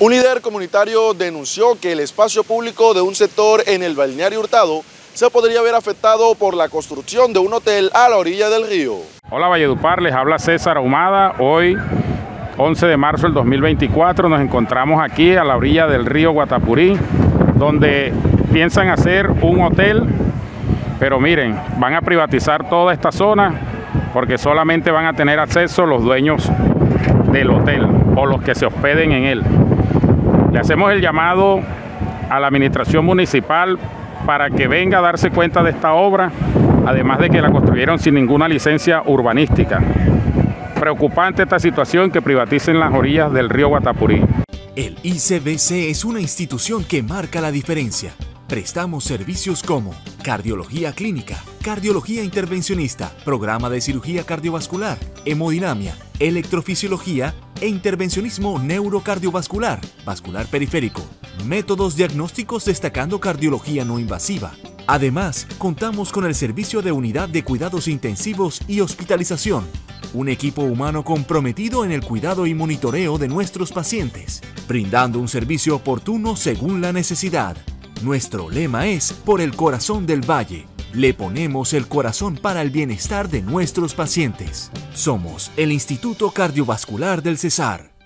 Un líder comunitario denunció que el espacio público de un sector en el balneario Hurtado se podría ver afectado por la construcción de un hotel a la orilla del río. Hola Valledupar, les habla César Ahumada. Hoy, 11 de marzo del 2024, nos encontramos aquí a la orilla del río Guatapurí, donde piensan hacer un hotel, pero miren, van a privatizar toda esta zona porque solamente van a tener acceso los dueños del hotel o los que se hospeden en él. Hacemos el llamado a la administración municipal para que venga a darse cuenta de esta obra, además de que la construyeron sin ninguna licencia urbanística. Preocupante esta situación que privaticen las orillas del río Guatapurí. El ICBC es una institución que marca la diferencia. Prestamos servicios como cardiología clínica, cardiología intervencionista, programa de cirugía cardiovascular, hemodinamia, electrofisiología e intervencionismo neurocardiovascular, vascular periférico, métodos diagnósticos destacando cardiología no invasiva. Además, contamos con el servicio de unidad de cuidados intensivos y hospitalización, un equipo humano comprometido en el cuidado y monitoreo de nuestros pacientes, brindando un servicio oportuno según la necesidad. Nuestro lema es Por el corazón del valle. Le ponemos el corazón para el bienestar de nuestros pacientes. Somos el Instituto Cardiovascular del Cesar.